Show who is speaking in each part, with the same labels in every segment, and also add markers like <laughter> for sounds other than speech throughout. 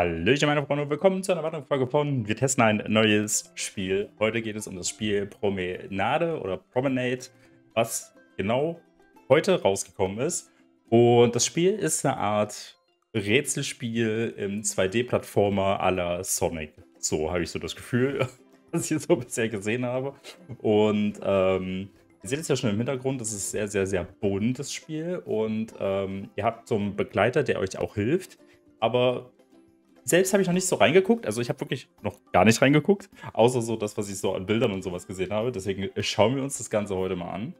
Speaker 1: Hallöchen meine Freunde und willkommen zu einer weiteren Folge von Wir testen ein neues Spiel. Heute geht es um das Spiel Promenade oder Promenade, was genau heute rausgekommen ist. Und das Spiel ist eine Art Rätselspiel im 2D-Plattformer à la Sonic. So habe ich so das Gefühl, <laughs> was ich so bisher gesehen habe. Und ähm, Ihr seht es ja schon im Hintergrund, das ist sehr, sehr, sehr buntes Spiel und ähm, ihr habt so einen Begleiter, der euch auch hilft. Aber selbst habe ich noch nicht so reingeguckt. Also ich habe wirklich noch gar nicht reingeguckt. Außer so das, was ich so an Bildern und sowas gesehen habe. Deswegen schauen wir uns das Ganze heute mal an.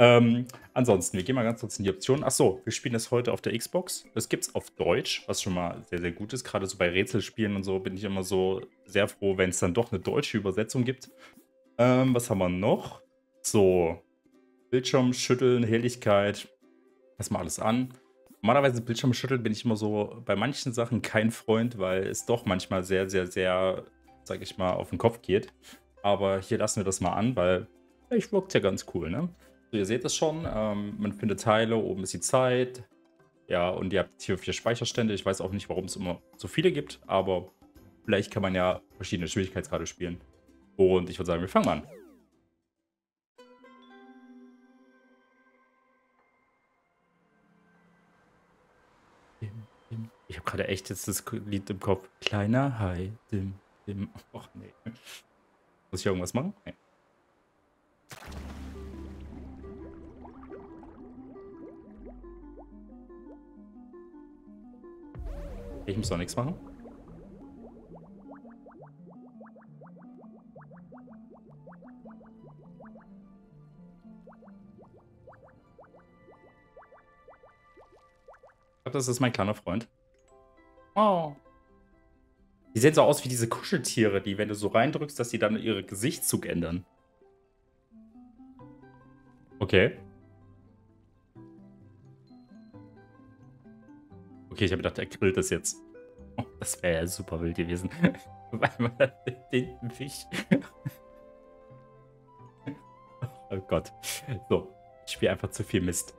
Speaker 1: Ähm, ansonsten, wir gehen mal ganz kurz in die Optionen. Achso, wir spielen das heute auf der Xbox. Das gibt es auf Deutsch, was schon mal sehr, sehr gut ist. Gerade so bei Rätselspielen und so bin ich immer so sehr froh, wenn es dann doch eine deutsche Übersetzung gibt. Ähm, was haben wir noch? So, Bildschirm schütteln, Helligkeit. Erstmal alles an. Normalerweise Bildschirm schütteln bin ich immer so bei manchen Sachen kein Freund, weil es doch manchmal sehr, sehr, sehr, sag ich mal, auf den Kopf geht. Aber hier lassen wir das mal an, weil ich wirkt ja ganz cool, ne? So, ihr seht es schon, ähm, man findet Teile, oben ist die Zeit. Ja, und ihr habt hier vier Speicherstände. Ich weiß auch nicht, warum es immer so viele gibt, aber vielleicht kann man ja verschiedene Schwierigkeitsgrade spielen. Und ich würde sagen, wir fangen an. Ich habe gerade echt jetzt das Lied im Kopf. Kleiner Hai, dim, dim. Och, nee. Muss ich irgendwas machen? Nee. Ich muss doch nichts machen. Ich glaube, das ist mein kleiner Freund. Oh. Die sehen so aus wie diese Kuscheltiere, die, wenn du so reindrückst, dass die dann ihre Gesichtszug ändern. Okay. Okay, ich habe gedacht, er grillt das jetzt. Oh, das wäre ja super wild gewesen. <laughs> den Fisch. <laughs> oh Gott. So, ich spiele einfach zu viel Mist.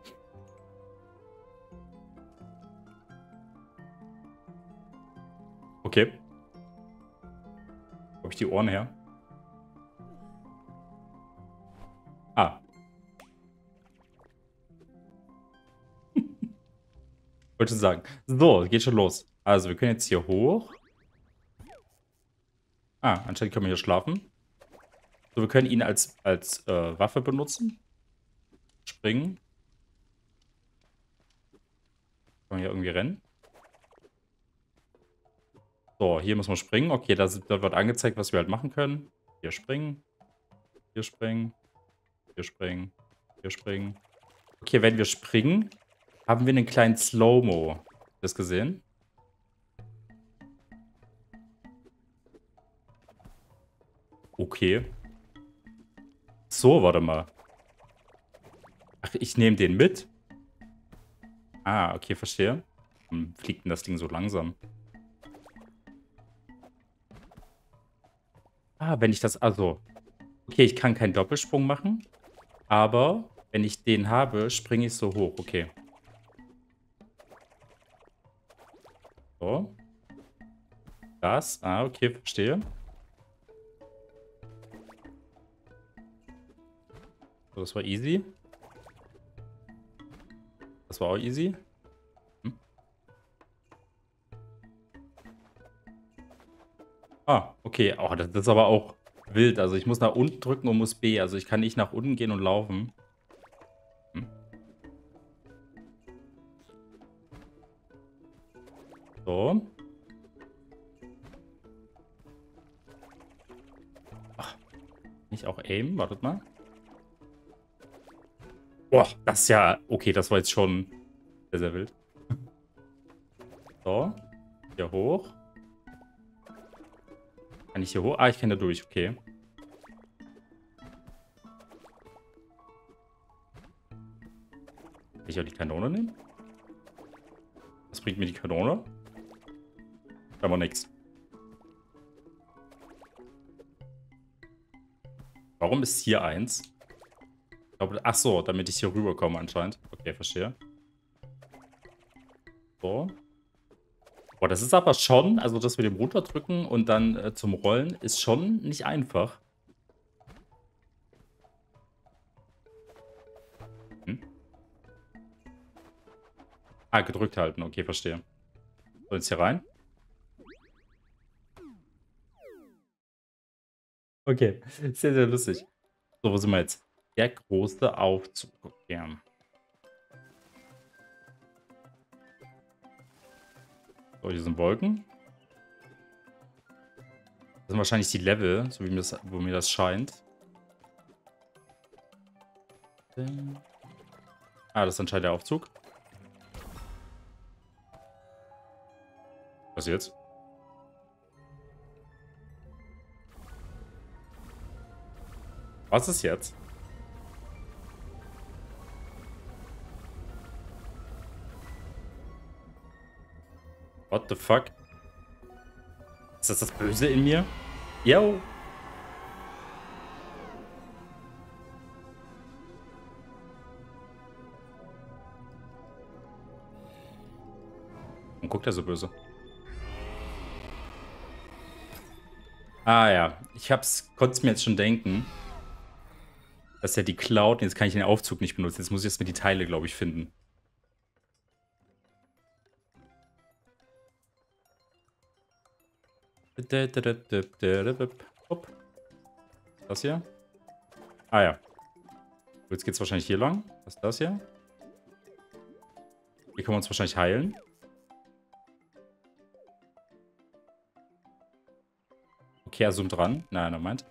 Speaker 1: Habe ich die Ohren her? Ah. <laughs> Wollte sagen. So, geht schon los. Also, wir können jetzt hier hoch. Ah, anscheinend können wir hier schlafen. So, wir können ihn als, als äh, Waffe benutzen. Springen. Können wir hier irgendwie rennen? So, hier müssen wir springen. Okay, da wird angezeigt, was wir halt machen können. Hier springen. Hier springen. Hier springen. Hier springen. Okay, wenn wir springen, haben wir einen kleinen Slow-Mo. Das gesehen? Okay. So, warte mal. Ach, ich nehme den mit? Ah, okay, verstehe. Warum fliegt denn das Ding so langsam? Wenn ich das, also, okay, ich kann keinen Doppelsprung machen, aber wenn ich den habe, springe ich so hoch, okay. So. Das, ah, okay, verstehe. So, das war easy. Das war auch easy. Okay. Oh, das, ist aber auch wild. Also ich muss nach unten drücken und muss B. Also ich kann nicht nach unten gehen und laufen. Hm. So. Ach, nicht auch Aim? Wartet mal. Boah, das ist ja... Okay, das war jetzt schon sehr, sehr wild. <laughs> So. Hier hoch. Kann ich hier hoch? Ah, ich kann da durch. Okay. Kann ich auch die Kanone nehmen? Was bringt mir die Kanone? Aber nichts. Warum ist hier eins? Ach so, damit ich hier rüberkomme anscheinend. Okay, verstehe. So. Boah, das ist aber schon, also das mit dem Runterdrücken und dann äh, zum Rollen ist schon nicht einfach. Hm? Ah, gedrückt halten. Okay, verstehe. So, jetzt hier rein. Okay, <laughs> sehr, sehr lustig. So, wo sind wir jetzt? Der große Aufzug. Okay. So, hier sind Wolken. Das sind wahrscheinlich die Level, so wie mir das, wo mir das scheint. Ah, das ist anscheinend der Aufzug. Was jetzt? Was ist jetzt? What the fuck? Ist das das Böse in mir? Yo! Und guckt er so böse? Ah ja, ich hab's, konnte es mir jetzt schon denken. Das ist ja die Cloud. Jetzt kann ich den Aufzug nicht benutzen. Jetzt muss ich erstmal die Teile, glaube ich, finden. Das hier? Ah ja. Jetzt geht's wahrscheinlich hier lang. Was ist das hier? Hier können wir uns wahrscheinlich heilen. Okay, er zoomt dran. Nein, er meint.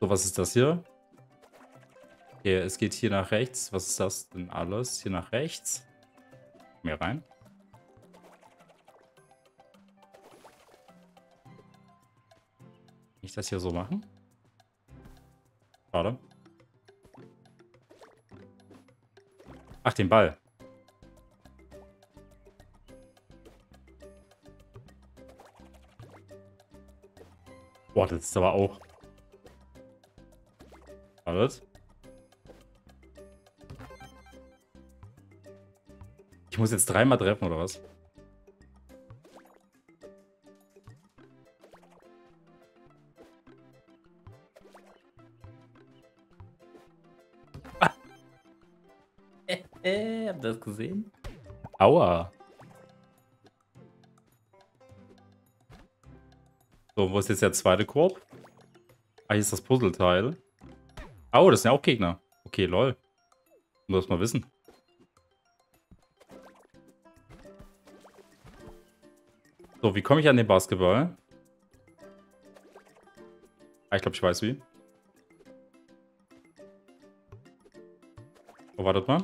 Speaker 1: So, was ist das hier? Okay, es geht hier nach rechts. Was ist das denn alles? Hier nach rechts. Mehr rein. Ich das hier so machen? Schade. Ach, den Ball. Boah, das ist aber auch... Alles. Ich muss jetzt dreimal treffen, oder was? Gesehen? Aua. So, wo ist jetzt der zweite Korb? Ah, hier ist das Puzzleteil. Oh, das sind ja auch Gegner. Okay, lol. Muss mal wissen. So, wie komme ich an den Basketball? Ah, ich glaube, ich weiß wie. Oh, wartet mal.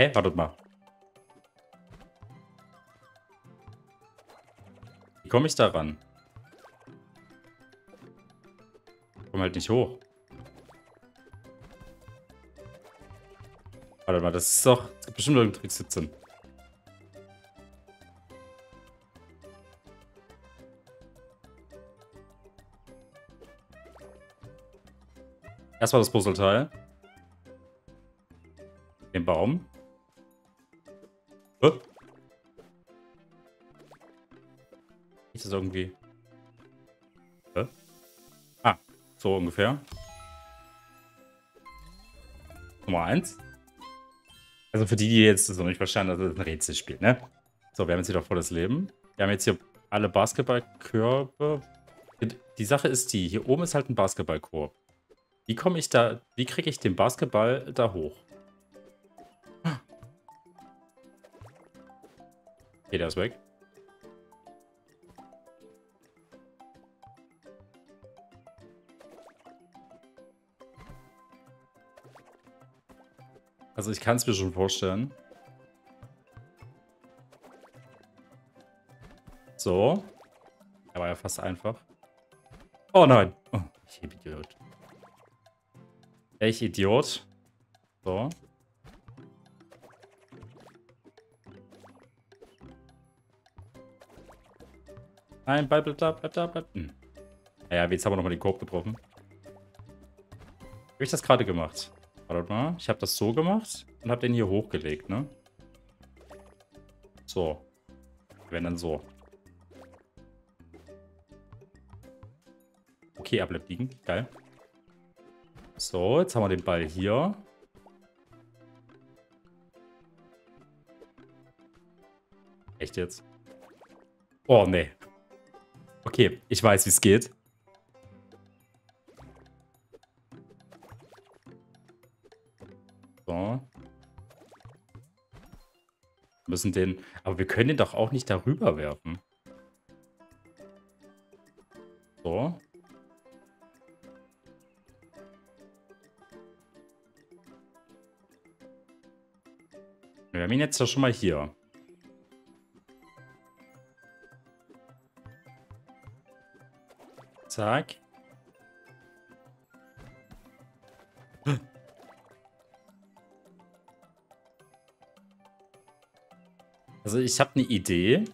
Speaker 1: Hä? Wartet mal. Wie komme ich da ran? Ich komme halt nicht hoch. Warte mal, das ist doch... Es gibt bestimmt irgendeinen Trick sitzen. Erstmal das Puzzleteil. Den Baum. Ist irgendwie... Hä? Ah, so ungefähr. Nummer eins. Also für die, die jetzt noch nicht verstanden haben, das ist ein Rätselspiel, ne? So, wir haben jetzt wieder volles Leben. Wir haben jetzt hier alle Basketballkörbe. Die Sache ist die, hier oben ist halt ein Basketballkorb. Wie komme ich da, wie kriege ich den Basketball da hoch? Okay, der ist weg. Also ich kann es mir schon vorstellen. So. Er war ja fast einfach. Oh nein. Oh, ich Idiot. Ich Idiot. So. Nein, bleib, bleib da, bleib da, bleib. Hm. Naja, jetzt haben wir nochmal den Korb getroffen. Habe ich das gerade gemacht? Warte mal. Ich habe das so gemacht und habe den hier hochgelegt, ne? So. Wenn dann so. Okay, er bleibt liegen. Geil. So, jetzt haben wir den Ball hier. Echt jetzt? Oh, nee. Okay, ich weiß, wie es geht. Müssen den... Aber wir können den doch auch nicht darüber werfen. So. Wir haben ihn jetzt ja schon mal hier. Zack. Also ich habe eine Idee.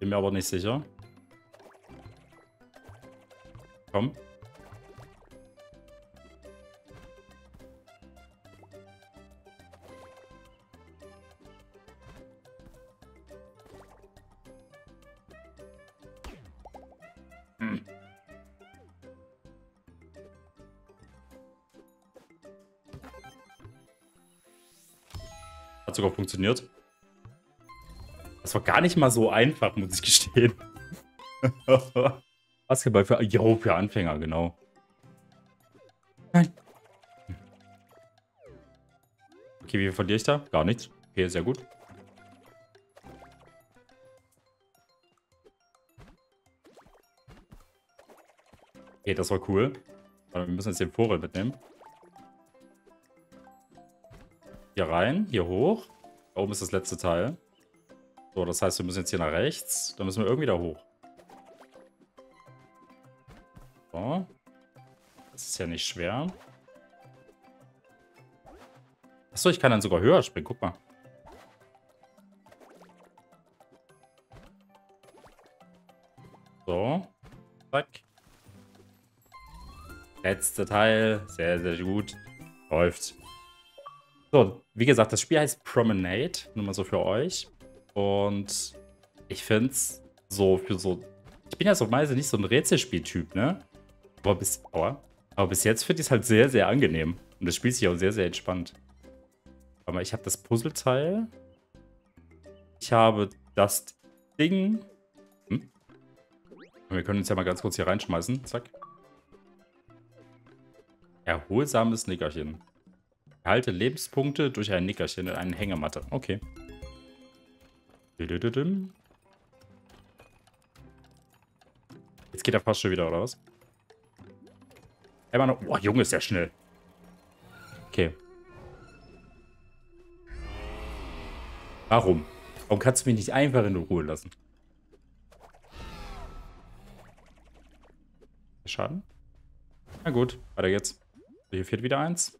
Speaker 1: Bin mir aber nicht sicher. Komm. Hat sogar funktioniert. Das war gar nicht mal so einfach, muss ich gestehen. <laughs> Basketball für, jo, für Anfänger, genau. Nein. Okay, wie verliere ich da? Gar nichts. Okay, sehr gut. Okay, das war cool. Wir müssen jetzt den Vogel mitnehmen. Hier rein, hier hoch. Da oben ist das letzte Teil. So, das heißt, wir müssen jetzt hier nach rechts. Dann müssen wir irgendwie da hoch. So. Das ist ja nicht schwer. Achso, ich kann dann sogar höher springen. Guck mal. So. Zack. Letzte Teil. Sehr, sehr gut. Läuft. So, wie gesagt, das Spiel heißt Promenade, nur mal so für euch. Und ich finde es so für so... Ich bin ja so meistens nicht so ein Rätselspieltyp, ne? Aber bis, aber bis jetzt finde ich es halt sehr, sehr angenehm. Und das spielt sich auch sehr, sehr entspannt. Aber ich habe das Puzzleteil. Ich habe das Ding. Hm? Wir können uns ja mal ganz kurz hier reinschmeißen. Zack. Erholsames Nickerchen. Erhalte Lebenspunkte durch ein Nickerchen in eine Hängematte. Okay. Jetzt geht er fast schon wieder, oder was? Immer noch. Boah, Junge, ist ja schnell. Okay. Warum? Warum kannst du mich nicht einfach in Ruhe lassen? Schaden? Na gut, weiter geht's. Hier fehlt wieder eins.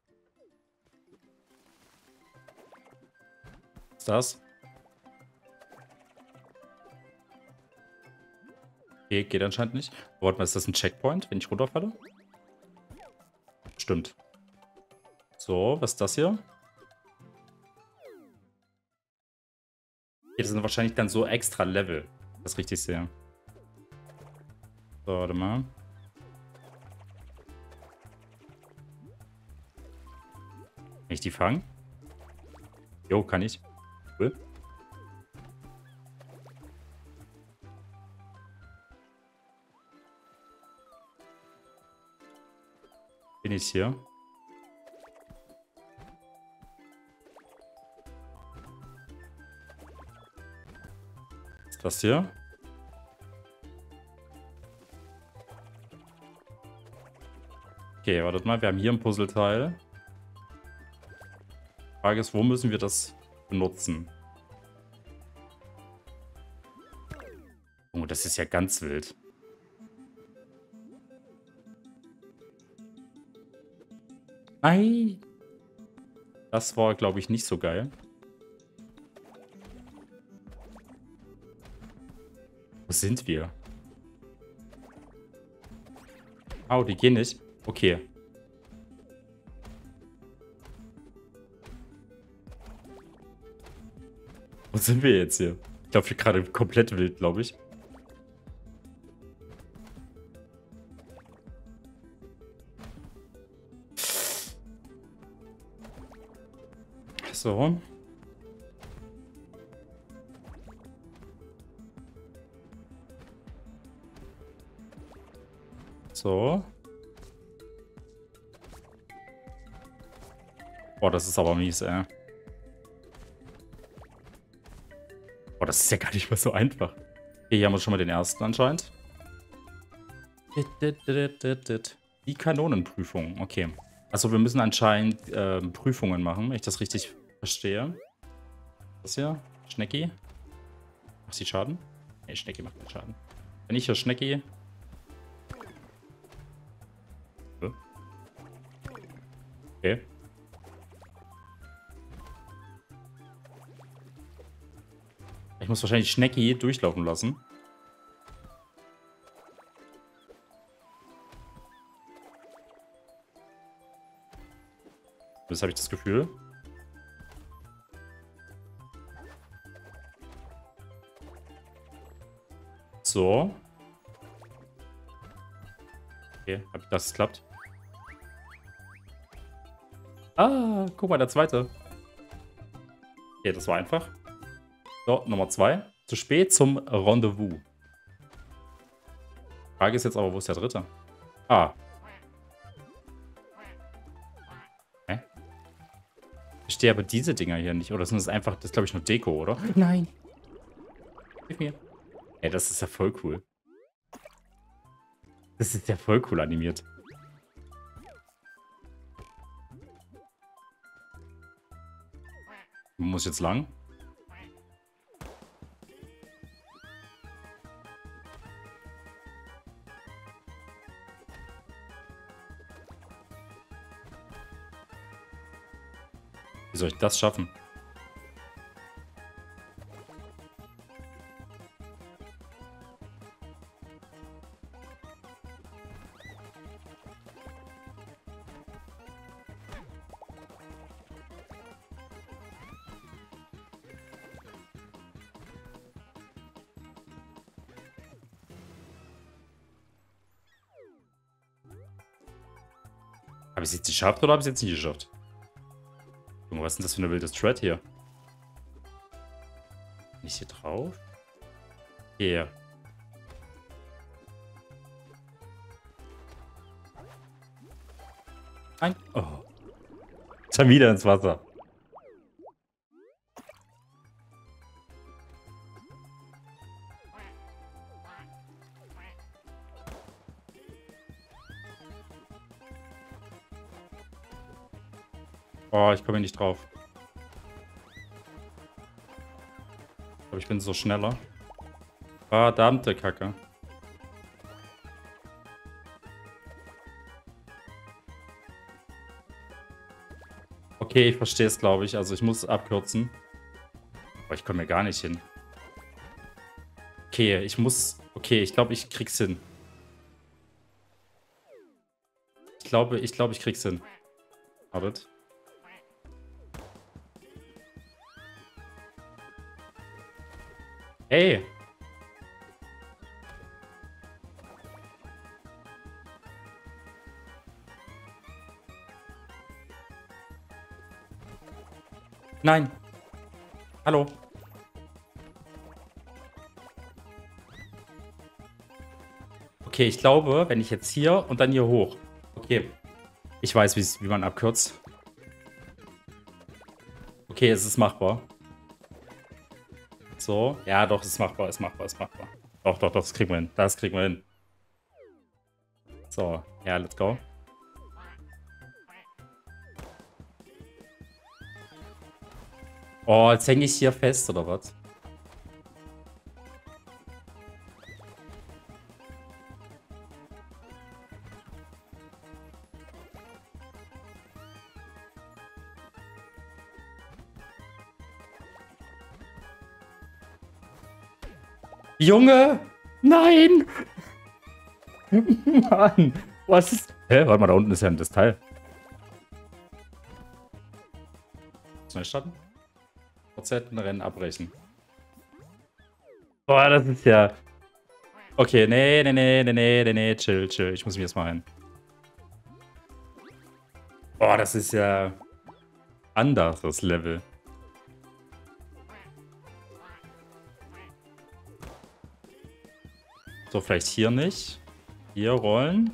Speaker 1: Ist das? Okay, geht anscheinend nicht. Warte mal, ist das ein Checkpoint, wenn ich runterfalle? Stimmt. So, was ist das hier? Okay, das sind wahrscheinlich dann so extra Level. Das richtig sehe. So, warte mal. Kann ich die fangen? Jo, kann ich. Cool. Bin ich hier? Ist das hier? Okay, wartet mal, wir haben hier ein Puzzleteil. Frage ist, wo müssen wir das benutzen. Oh, das ist ja ganz wild. Ei. Das war, glaube ich, nicht so geil. Wo sind wir? Oh, die gehen nicht. Okay. Sind wir jetzt hier? Ich laufe hier gerade komplett wild, glaube ich. So. So. Boah, das ist aber mies, ey. Das ist ja gar nicht mehr so einfach. Okay, hier haben wir schon mal den ersten anscheinend. Die Kanonenprüfung, okay. Also wir müssen anscheinend äh, Prüfungen machen, wenn ich das richtig verstehe. Das hier, Schnecki. Macht sie Schaden? Ne, Schnecki macht keinen Schaden. Wenn ich hier Schnecki Okay. Muss wahrscheinlich Schnecki durchlaufen lassen. Das habe ich das Gefühl. So. Okay, hab ich das klappt. Ah, guck mal, der zweite. Okay, das war einfach. So, Nummer zwei. Zu spät zum Rendezvous. Frage ist jetzt aber, wo ist der dritte? Ah. Hä? Ich verstehe aber diese Dinger hier nicht. Oder sind das einfach, das ist glaube ich nur Deko, oder? Nein. Gib mir. Ey, das ist ja voll cool. Das ist ja voll cool animiert. Muss jetzt lang. Soll ich das schaffen? Habe ich es jetzt geschafft oder habe ich es jetzt nicht geschafft? Junge, was ist denn das für eine wilde Thread hier? Bin ich hier drauf? Hier. Ein. Oh. Schon wieder ins Wasser. Oh, ich komme hier nicht drauf. Aber ich bin so schneller. Verdammte Kacke. Okay, ich verstehe es, glaube ich. Also ich muss abkürzen. Aber ich komme hier gar nicht hin. Okay, ich muss... Okay, ich glaube, ich krieg's hin. Ich glaube, ich glaube, ich krieg's hin. Wartet. Ey. Nein. Hallo. Okay, ich glaube, wenn ich jetzt hier und dann hier hoch. Okay. Ich weiß, wie man abkürzt. Okay, es ist machbar. So. Ja, doch, ist machbar, ist machbar, ist machbar. Doch, doch, doch, das kriegen wir hin. Das kriegen wir hin. So, ja, let's go. Oh, jetzt hänge ich hier fest, oder was? Junge! Nein! <laughs> Mann! Was ist... Hä? Warte mal, da unten ist ja ein das Teil. Schnell starten. Rennen abbrechen. Boah, das ist ja... Okay, nee, nee, nee, nee, nee, nee, nee, chill, chill. Ich muss mich jetzt mal rein. Boah, das ist ja... Anderes Level. So, vielleicht hier nicht. Hier rollen.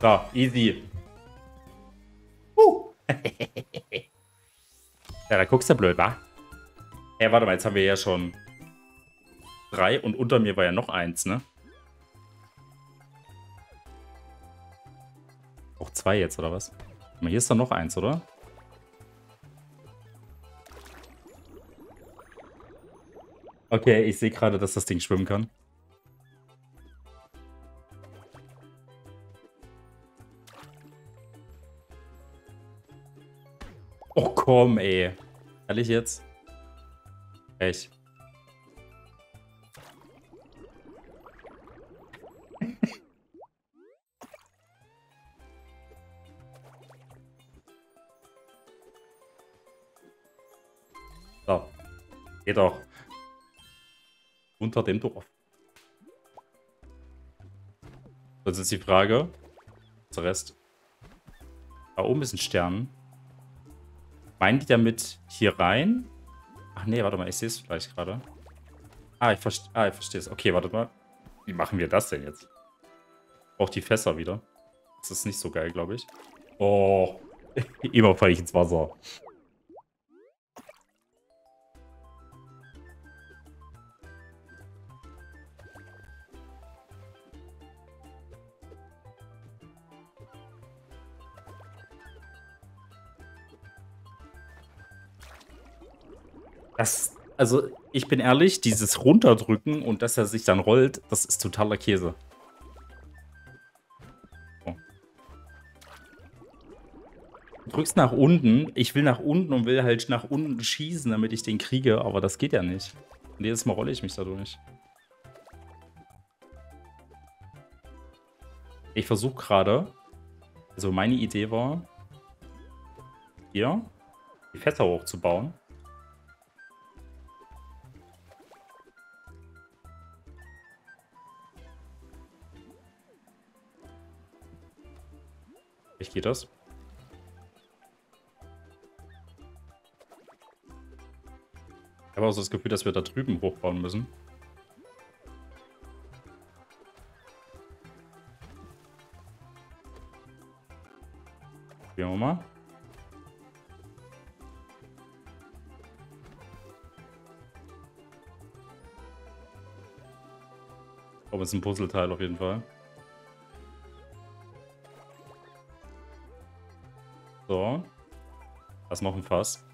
Speaker 1: So, easy. Uh. <laughs> ja, da guckst du blöd, wa? Ey, warte mal, jetzt haben wir ja schon drei und unter mir war ja noch eins, ne? Auch zwei jetzt, oder was? Hier ist doch noch eins, oder? Okay, ich sehe gerade, dass das Ding schwimmen kann. Oh komm, ey. Ehrlich jetzt? Echt. Geht doch. Unter dem Dorf. Das ist die Frage. Der Rest? Da oben ist ein Stern. Meinen die damit hier rein? Ach nee, warte mal, ich sehe es vielleicht gerade. Ah, ich, verste ah, ich verstehe es. Okay, warte mal. Wie machen wir das denn jetzt? Auch die Fässer wieder. Das ist nicht so geil, glaube ich. Oh, <laughs> immer falle ich ins Wasser. Das, also ich bin ehrlich, dieses Runterdrücken und dass er sich dann rollt, das ist totaler Käse. So. Du drückst nach unten. Ich will nach unten und will halt nach unten schießen, damit ich den kriege, aber das geht ja nicht. Und jedes Mal rolle ich mich dadurch. Ich versuche gerade, also meine Idee war, hier die Fässer hochzubauen. Geht das. Ich habe auch so das Gefühl, dass wir da drüben hochbauen müssen. Probieren wir mal. Aber es ist ein Puzzleteil auf jeden Fall. So. Da ist noch ein Fass.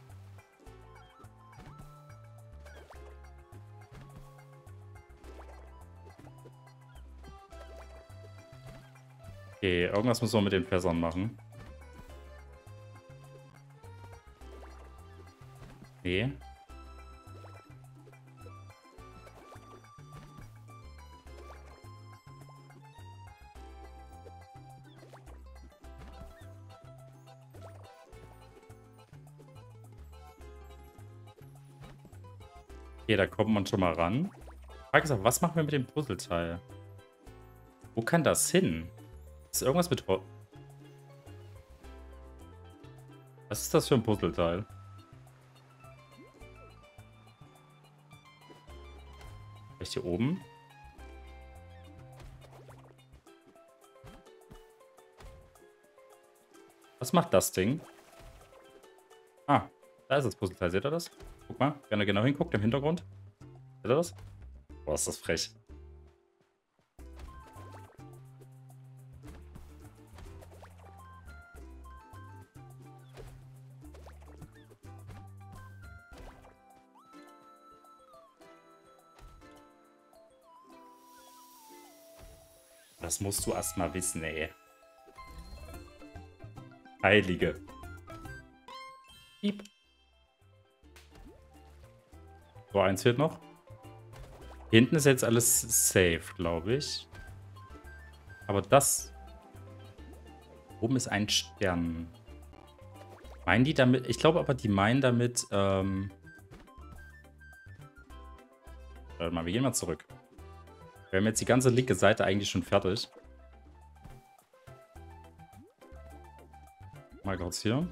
Speaker 1: Okay, irgendwas müssen wir mit den Fässern machen. Nee. Da kommt man schon mal ran. Frage ist auch, was machen wir mit dem Puzzleteil? Wo kann das hin? Ist irgendwas mit... Was ist das für ein Puzzleteil? Vielleicht hier oben? Was macht das Ding? Ah, da ist das Puzzleteil. Seht ihr das? Guck mal, wenn ihr genau hinguckt, im Hintergrund. Seht ihr das? Boah, ist das frech. Das musst du erstmal wissen, ey. Heilige. Piep. So, eins fehlt noch. hinten ist jetzt alles safe, glaube ich. Aber das... Oben ist ein Stern. Meinen die damit... Ich glaube aber, die meinen damit... Ähm, Warte mal, wir gehen mal zurück. Wir haben jetzt die ganze linke Seite eigentlich schon fertig. Mal kurz hier.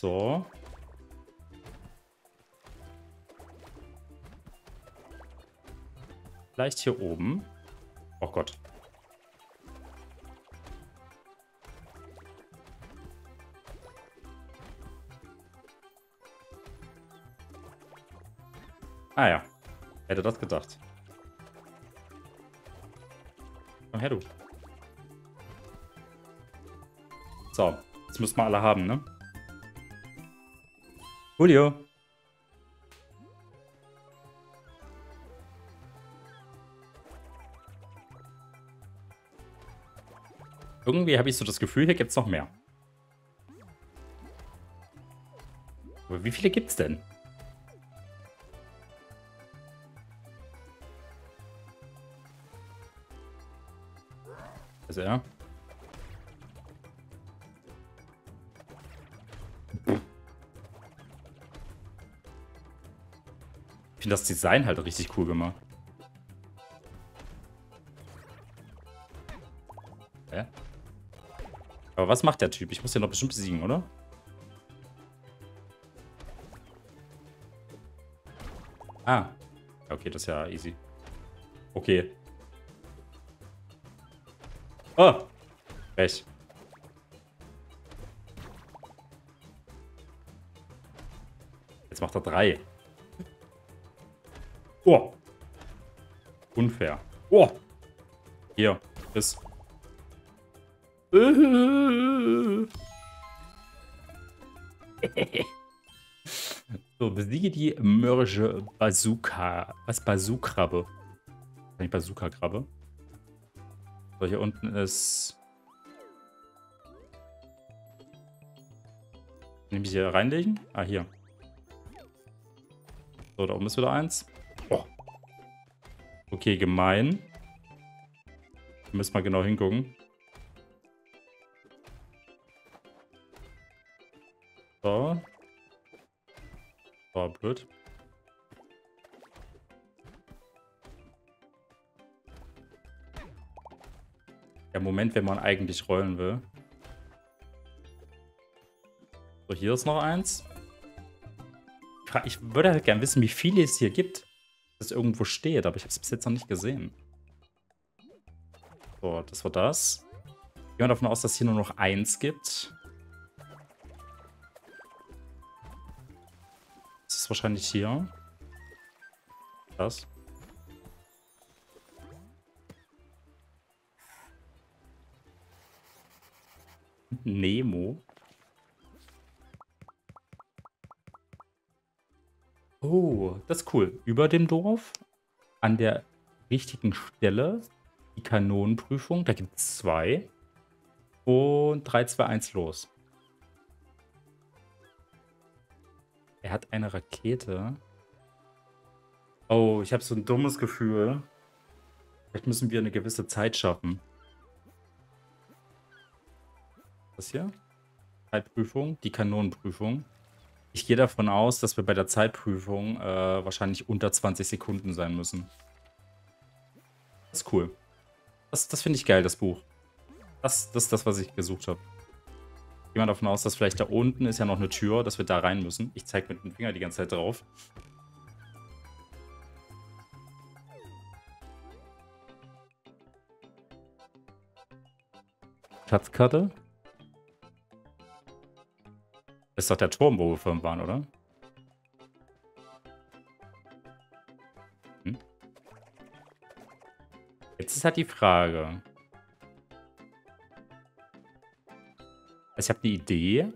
Speaker 1: So. Vielleicht hier oben. Oh Gott. Ah ja. Hätte das gedacht. Komm her, du. So. Jetzt müssen wir alle haben, ne? Julio. Irgendwie habe ich so das Gefühl, hier gibt es noch mehr. Aber wie viele gibt es denn? Also ja. Finde das Design halt richtig cool gemacht. Hä? Aber was macht der Typ? Ich muss den doch bestimmt besiegen, oder? Ah. Okay, das ist ja easy. Okay. Oh. Pech. Jetzt macht er drei. Oh. Unfair. Oh. Hier. Bis. <laughs> so, besiege die mürrische Bazooka. Was? Bazookrabbe. Nicht Bazooka-Krabbe. So, hier unten ist... Nehme ich hier reinlegen? Ah, hier. So, da oben ist wieder eins. Oh. Okay, gemein. Müssen wir genau hingucken. So. War blöd. Der Moment, wenn man eigentlich rollen will. So, hier ist noch eins. Ich würde halt gerne wissen, wie viele es hier gibt. Dass es irgendwo steht, aber ich habe es bis jetzt noch nicht gesehen. So, das war das. Gehen wir davon aus, dass es hier nur noch eins gibt. Das ist wahrscheinlich hier. Das. Nemo. Oh, das ist cool. Über dem Dorf, an der richtigen Stelle, die Kanonenprüfung. Da gibt es zwei. Und 3, 2, 1 los. Er hat eine Rakete. Oh, ich habe so ein dummes Gefühl. Vielleicht müssen wir eine gewisse Zeit schaffen. Das hier? Zeitprüfung, die Kanonenprüfung. Ich gehe davon aus, dass wir bei der Zeitprüfung äh, wahrscheinlich unter 20 Sekunden sein müssen. Das ist cool. Das, das finde ich geil, das Buch. Das, das ist das, was ich gesucht habe. Ich gehe mal davon aus, dass vielleicht da unten ist ja noch eine Tür, dass wir da rein müssen. Ich zeige mit dem Finger die ganze Zeit drauf. Schatzkarte. Ist doch der Turm, wo wir vorhin waren, oder? Hm? Jetzt ist halt die Frage. Ich habe eine Idee.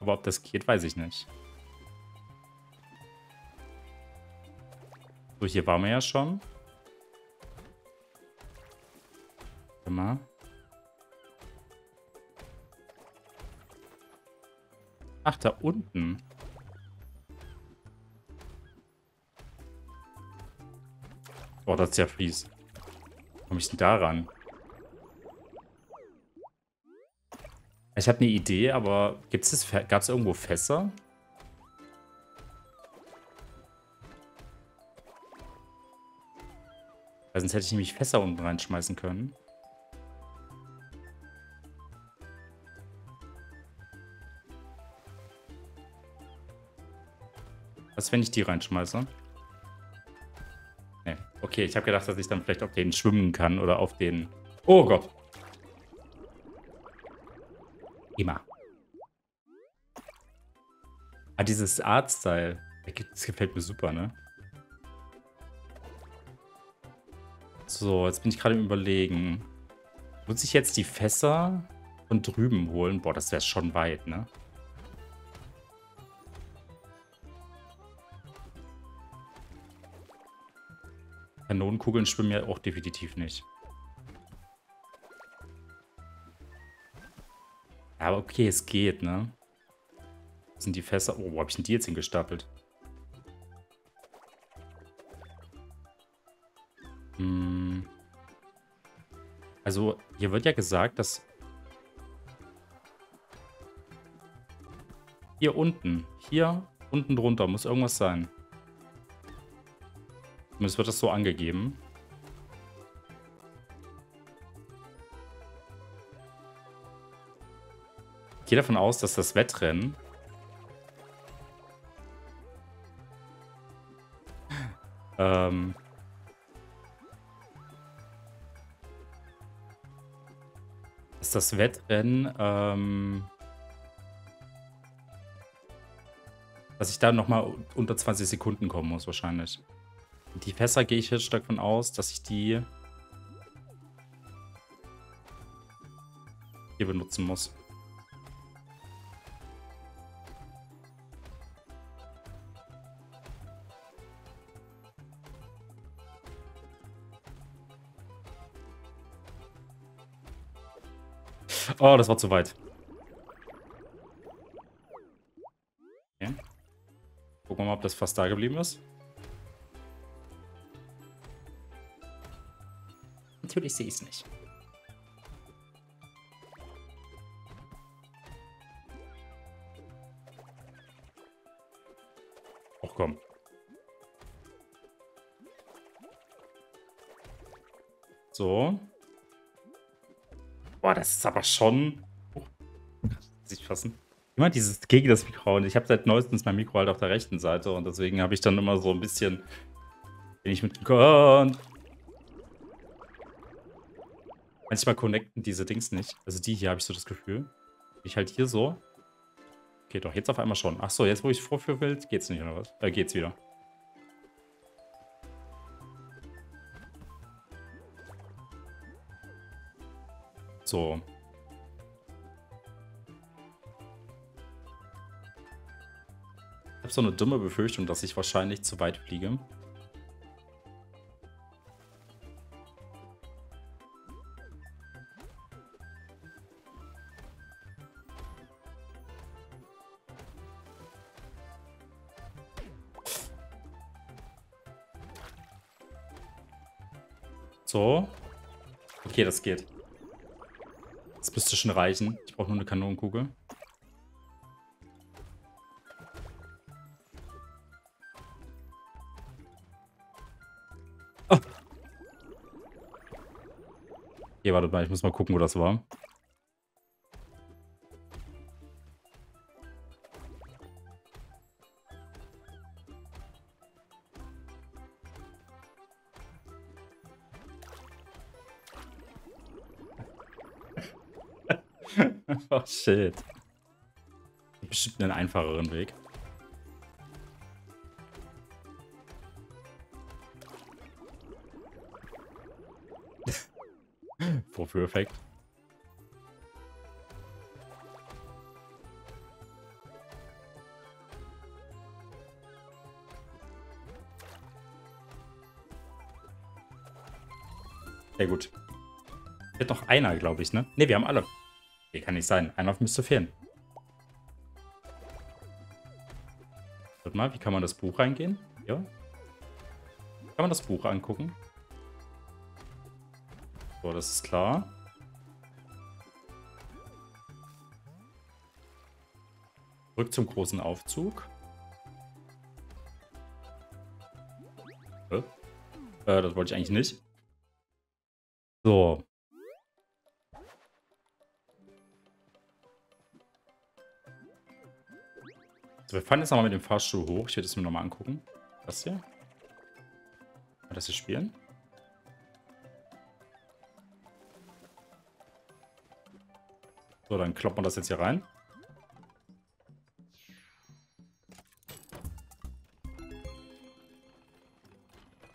Speaker 1: Aber ob das geht, weiß ich nicht. So, hier waren wir ja schon. Warte mal. Ach, da unten. Oh, das ist ja fies. Komme ich denn da ran? Ich habe eine Idee, aber gibt's das, gab es irgendwo Fässer? Weil sonst hätte ich nämlich Fässer unten reinschmeißen können. Was, wenn ich die reinschmeiße? Nee. Okay, ich habe gedacht, dass ich dann vielleicht auf den schwimmen kann oder auf den... Oh Gott. Immer. Ah, dieses Artstyle. Das gefällt mir super, ne? So, jetzt bin ich gerade im Überlegen. Muss ich jetzt die Fässer von drüben holen? Boah, das wäre schon weit, ne? Kanonenkugeln schwimmen ja auch definitiv nicht. Aber okay, es geht, ne? sind die Fässer? Oh, wo habe ich denn die jetzt hingestapelt? Hm. Also, hier wird ja gesagt, dass... Hier unten, hier unten drunter muss irgendwas sein. Zumindest wird das so angegeben. Ich gehe davon aus, dass das Wettrennen <laughs> ähm dass das Wettrennen ähm dass ich da nochmal unter 20 Sekunden kommen muss wahrscheinlich. Die Fässer gehe ich jetzt stark von aus, dass ich die hier benutzen muss. Oh, das war zu weit. Okay. Gucken wir mal, ob das fast da geblieben ist. Natürlich sehe ich es nicht. Ach komm. So. Boah, das ist aber schon... Oh, sich fassen. Immer dieses gegen das Mikro. Und ich habe seit neuestens mein Mikro halt auf der rechten Seite. Und deswegen habe ich dann immer so ein bisschen... Bin ich mit Gott. Manchmal connecten diese Dings nicht. Also die hier habe ich so das Gefühl. Ich halt hier so. Okay, doch, jetzt auf einmal schon. Ach so, jetzt wo ich vorführen will, geht's nicht, oder was? Äh, geht's wieder. So. Ich habe so eine dumme Befürchtung, dass ich wahrscheinlich zu weit fliege. So. Okay, das geht. Das müsste schon reichen. Ich brauche nur eine Kanonenkugel. Okay, warte mal, ich muss mal gucken, wo das war. Shit. Bestimmt einen einfacheren Weg. <laughs> Wofür Effekt? Ja gut. Wird noch einer, glaube ich, ne? Ne, wir haben alle. Nee, kann nicht sein. Einer müsste fehlen. Warte mal, wie kann man das Buch reingehen? Ja. Kann man das Buch angucken? So, das ist klar. Zurück zum großen Aufzug. Äh, das wollte ich eigentlich nicht. So. So, wir fahren jetzt nochmal mit dem Fahrstuhl hoch. Ich werde es mir nochmal angucken. Das hier. Kann das hier spielen? So, dann kloppt man das jetzt hier rein.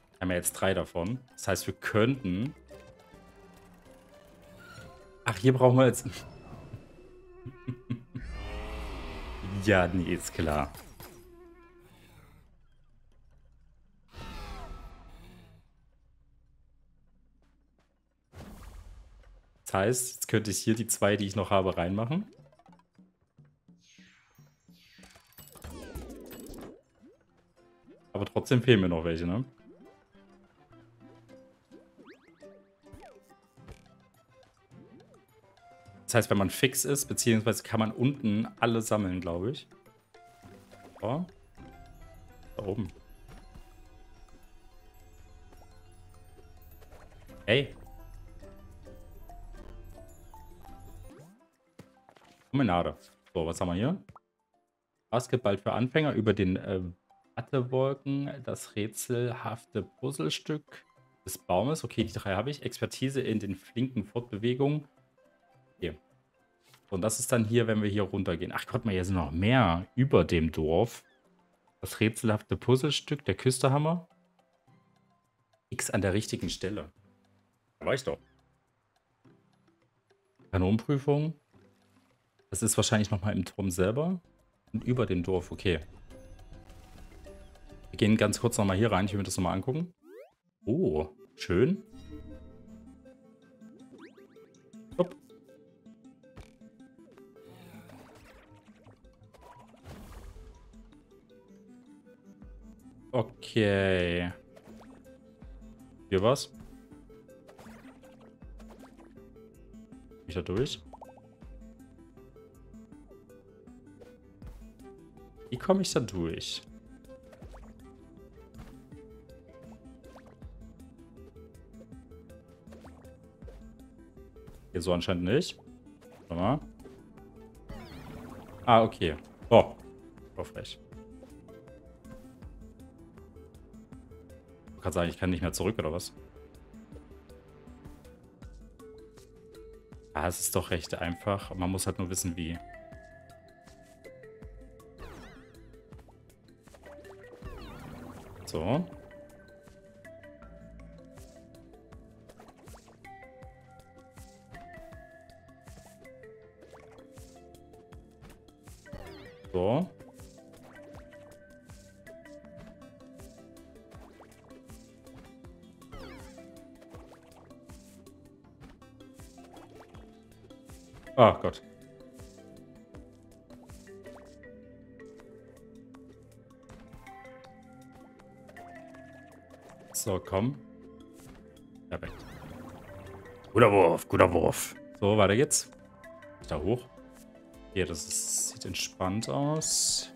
Speaker 1: Wir haben ja jetzt drei davon. Das heißt, wir könnten... Ach, hier brauchen wir jetzt... ja, nee, ist klar. Das heißt, jetzt könnte ich hier die zwei, die ich noch habe, reinmachen. Aber trotzdem fehlen mir noch welche, ne? Das heißt, wenn man fix ist, beziehungsweise kann man unten alle sammeln, glaube ich. So. Da oben. Hey. Promenade. So, was haben wir hier? Basketball für Anfänger über den äh, Wattewolken, das rätselhafte Puzzlestück des Baumes. Okay, die drei habe ich. Expertise in den flinken Fortbewegungen. Okay. Und das ist dann hier, wenn wir hier runtergehen. Ach Gott, mal, hier sind noch mehr über dem Dorf. Das rätselhafte Puzzlestück, der Küsterhammer. X an der richtigen Stelle. Da war ich doch. Kanonenprüfung. Das ist wahrscheinlich nochmal im Turm selber. Und über dem Dorf, okay. Wir gehen ganz kurz nochmal hier rein. Ich will mir das nochmal angucken. Oh, schön. Okay. Hier was? Ich da durch? Wie komme ich da durch? Hier so anscheinend nicht. Warte mal. Ah, okay. Oh. War frech. Kann sagen, ich kann nicht mehr zurück, oder was? Ah, es ist doch recht einfach. Man muss halt nur wissen, wie. So. So. Oh Gott. So, komm. Perfekt. Guter Wurf, guter Wurf. So, weiter geht's. Da hoch. Hier, das ist, sieht entspannt aus.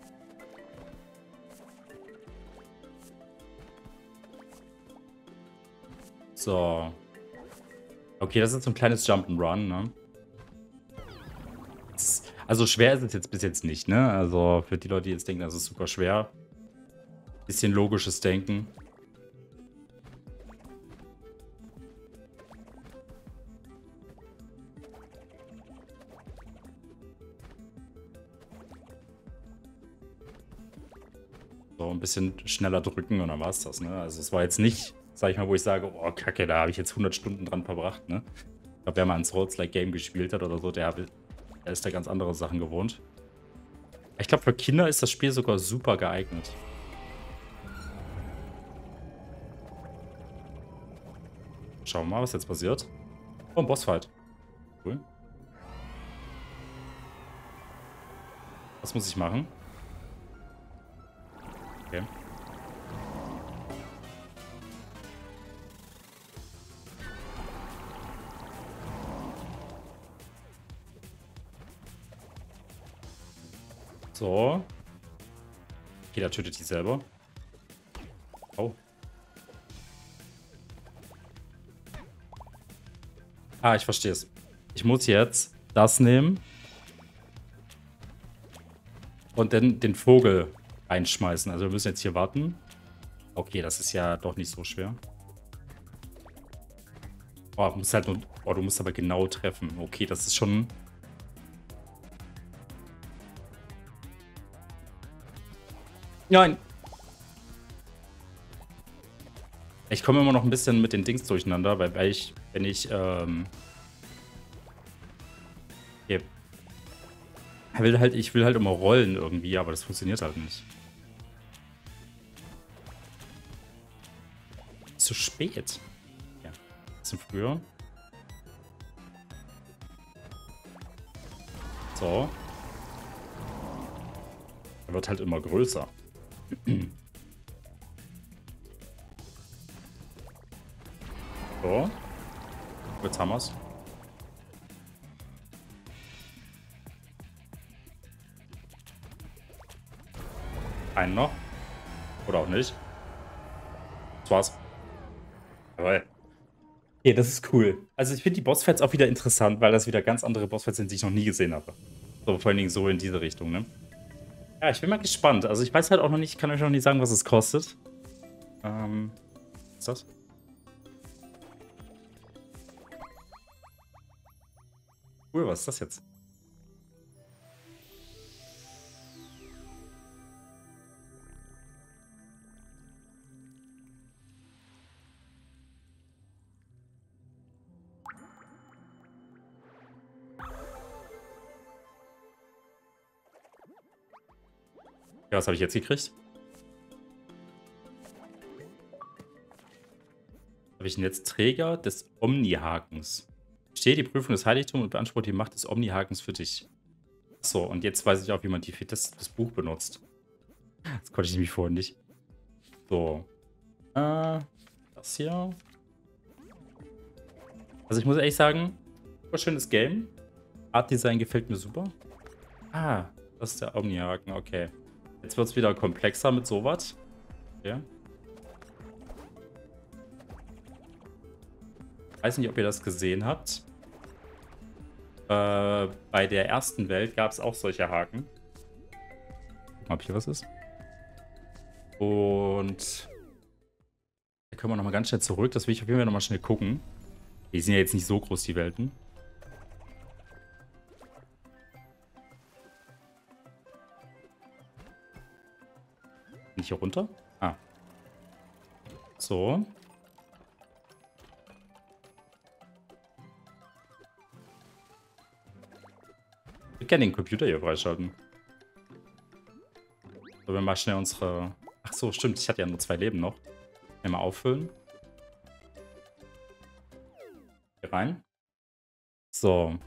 Speaker 1: So. Okay, das ist so ein kleines Jump'n'Run, ne? Also schwer ist es jetzt bis jetzt nicht, ne? Also für die Leute, die jetzt denken, das ist super schwer. Bisschen logisches Denken. So ein bisschen schneller drücken und dann war es das, ne? Also es war jetzt nicht, sag ich mal, wo ich sage, oh kacke, da habe ich jetzt 100 Stunden dran verbracht, ne? Ich glaube, wer mal ein Souls-like-Game gespielt hat oder so, der, der ist da ganz andere Sachen gewohnt. Ich glaube, für Kinder ist das Spiel sogar super geeignet. Schauen wir mal, was jetzt passiert. Oh, ein Bossfight. Cool. Was muss ich machen? Okay. So. Okay, da tötet die selber. Oh. Ah, ich verstehe es. Ich muss jetzt das nehmen. Und dann den Vogel einschmeißen. Also wir müssen jetzt hier warten. Okay, das ist ja doch nicht so schwer. Oh, musst halt nur, oh, du musst aber genau treffen. Okay, das ist schon... Nein. Ich komme immer noch ein bisschen mit den Dings durcheinander, weil, weil ich, wenn ich, ähm... Ich will halt, ich will halt immer rollen irgendwie, aber das funktioniert halt nicht. Zu spät. Ja, bisschen früher. So. Er wird halt immer größer. So. Jetzt haben wir's. Einen noch. Oder auch nicht. Das war's. Jawohl. Okay, das ist cool. Also ich finde die Bossfights auch wieder interessant, weil das wieder ganz andere Bossfights sind, die ich noch nie gesehen habe. So, vor allen Dingen so in diese Richtung, ne? Ja, ich bin mal gespannt. Also ich weiß halt auch noch nicht, ich kann euch noch nicht sagen, was es kostet. Ähm, was ist das? Cool, was ist das jetzt? Ja, was habe ich jetzt gekriegt? Habe ich jetzt Träger des Omni-Hakens. Stehe die Prüfung des Heiligtums und beanspruche die Macht des Omni-Hakens für dich. So, und jetzt weiß ich auch, wie man die, das, das Buch benutzt. Das konnte ich nämlich vorhin nicht. So. Äh, das hier. Also ich muss ehrlich sagen, super schönes Game. Art Design gefällt mir super. Ah, das ist der Omni-Haken, okay. Jetzt wird es wieder komplexer mit sowas. Okay. weiß nicht, ob ihr das gesehen habt. Äh, bei der ersten Welt gab es auch solche Haken. Guck mal, ob hier was ist. Und da können wir nochmal ganz schnell zurück. Das will ich auf jeden Fall nochmal schnell gucken. Die sind ja jetzt nicht so groß, die Welten. Hier runter? Ah. So. Wir können den Computer hier freischalten. So, wir mal schnell unsere... Ach so, stimmt. Ich hatte ja nur zwei Leben noch. Mal auffüllen. Hier rein. So.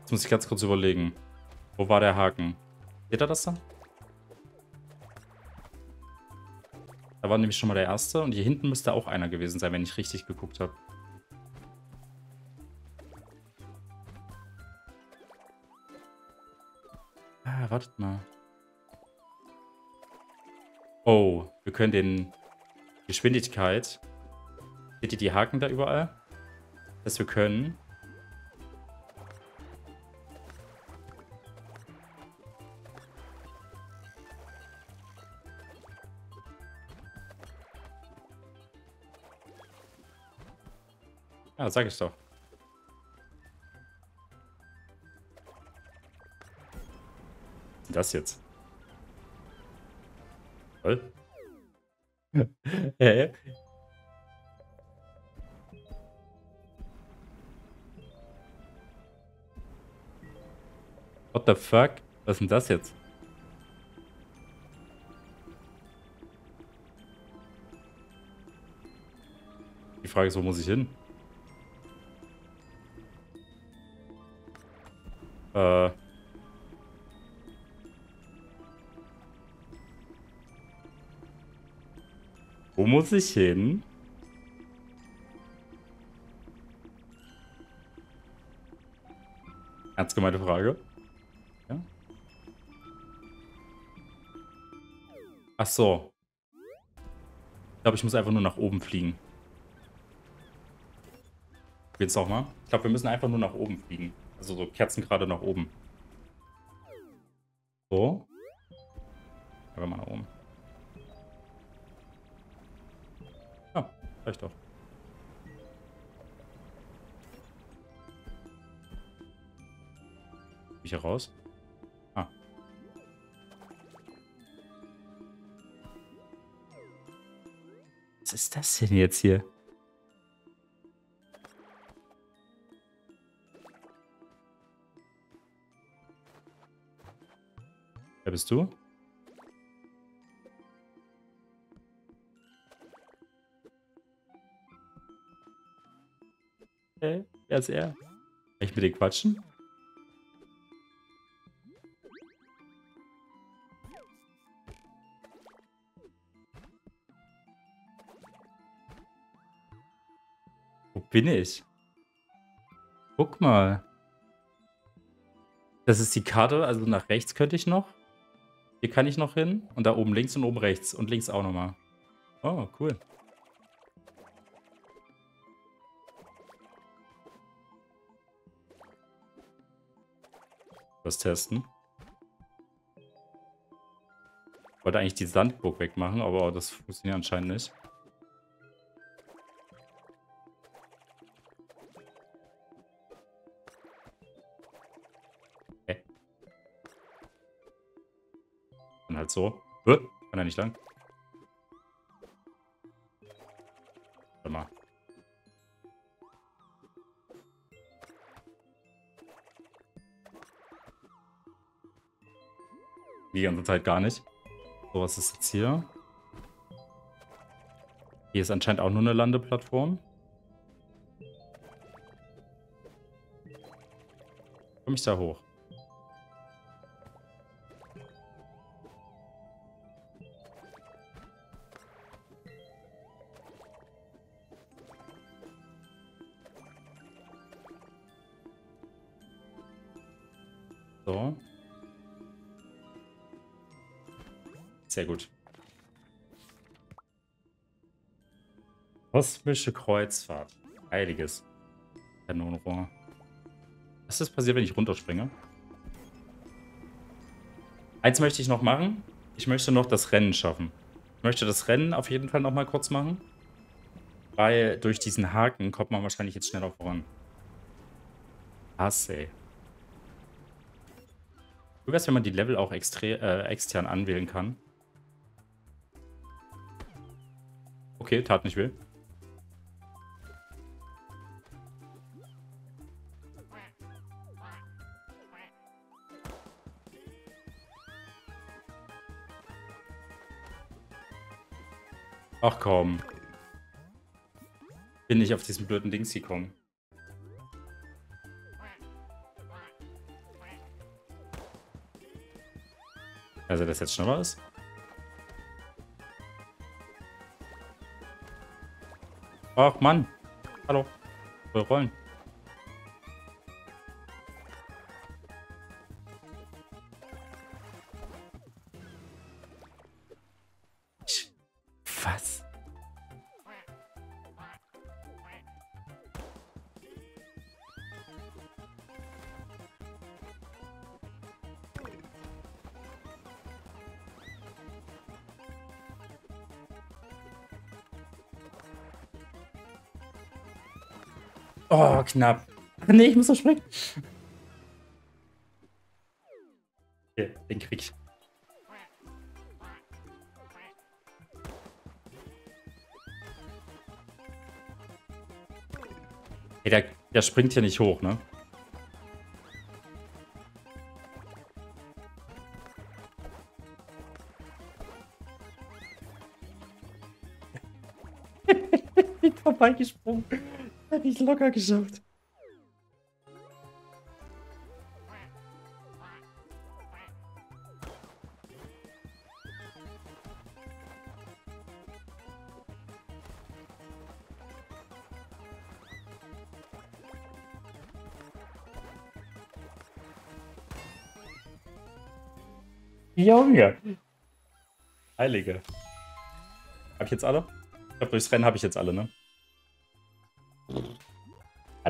Speaker 1: Jetzt muss ich ganz kurz überlegen. Wo war der Haken? Seht ihr das da? Da war nämlich schon mal der erste. Und hier hinten müsste auch einer gewesen sein, wenn ich richtig geguckt habe. Ah, wartet mal. Oh, wir können den Geschwindigkeit. Seht ihr die Haken da überall? Dass wir können Sag ich doch. Das jetzt. Toll. <laughs> Hä? What the fuck? Was ist denn das jetzt? Frage ist, wo muss ich hin? Äh. Wo muss ich hin? Ernst gemeinte Frage. Ja? Ach so. Ich glaube, ich muss einfach nur nach oben fliegen. Geht's auch mal? Ich glaube, wir müssen einfach nur nach oben fliegen. Also so Kerzen gerade nach oben. So. Aber mal nach oben. Ja, reicht doch. ich hier raus? Ah. Was ist das denn jetzt hier? Wer bist du? Hey, wer ist er? Kann ich mit dir quatschen? bin ich? Guck mal. Das ist die Karte, also nach rechts könnte ich noch. Hier kann ich noch hin. Und da oben links und oben rechts. Und links auch nochmal. Oh, cool. Was testen. Ich wollte eigentlich die Sandburg wegmachen, aber das funktioniert anscheinend nicht. So. Kann er nicht lang. Warte mal. Die ganze Zeit gar nicht. So, was ist jetzt hier? Hier ist anscheinend auch nur eine Landeplattform. Komme ich da hoch? Kosmische Kreuzfahrt. Heiliges. Kanonenrohr. Was ist passiert, wenn ich runterspringe? Eins möchte ich noch machen. Ich möchte noch das Rennen schaffen. Ich möchte das Rennen auf jeden Fall noch mal kurz machen. Weil durch diesen Haken kommt man wahrscheinlich jetzt schneller voran. Hasse. Wie wäre wenn man die Level auch äh, extern anwählen kann? Okay, tat nicht weh. Ach komm. Bin ich auf diesen blöden Dings gekommen. Also, das jetzt schneller ist? Ach, Mann. Hallo. Wir rollen. Knapp. Ach <laughs> nee, ich muss noch springen. Okay, den krieg ich. Hey, der, der springt hier nicht hoch, ne? <laughs> vorbeigesprungen. Ich locker geschafft. Junge. Heilige. Hab ich jetzt alle? Ich glaube, durchs Rennen habe ich jetzt alle, ne?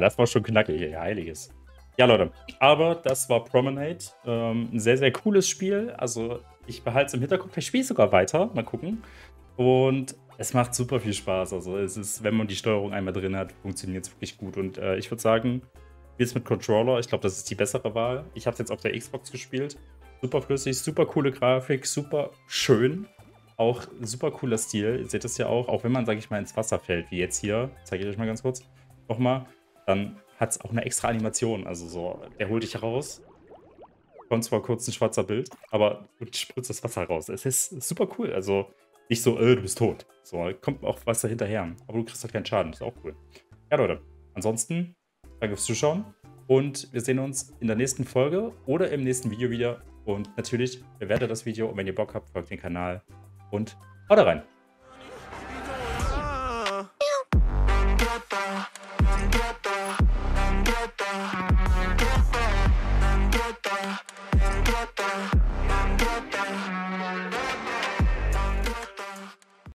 Speaker 1: Das war schon knackig, ja, heiliges. Ja, Leute, aber das war Promenade. Ähm, ein sehr, sehr cooles Spiel. Also, ich behalte es im Hinterkopf. Ich spiele sogar weiter. Mal gucken. Und es macht super viel Spaß. Also, es ist, wenn man die Steuerung einmal drin hat, funktioniert es wirklich gut. Und äh, ich würde sagen, jetzt mit Controller. Ich glaube, das ist die bessere Wahl. Ich habe es jetzt auf der Xbox gespielt. Super flüssig, super coole Grafik, super schön. Auch super cooler Stil. Ihr seht das ja auch, auch wenn man, sage ich mal, ins Wasser fällt, wie jetzt hier, zeige ich euch mal ganz kurz nochmal, dann hat es auch eine extra Animation. Also so, er holt dich raus, kommt zwar kurz ein schwarzer Bild, aber spritzt das Wasser raus. Es ist super cool. Also nicht so, äh, du bist tot. So, kommt auch Wasser hinterher. Aber du kriegst halt keinen Schaden. Ist auch cool. Ja, Leute. Ansonsten, danke fürs Zuschauen. Und wir sehen uns in der nächsten Folge oder im nächsten Video wieder. Und natürlich bewertet das Video und wenn ihr Bock habt, folgt den Kanal und haut rein.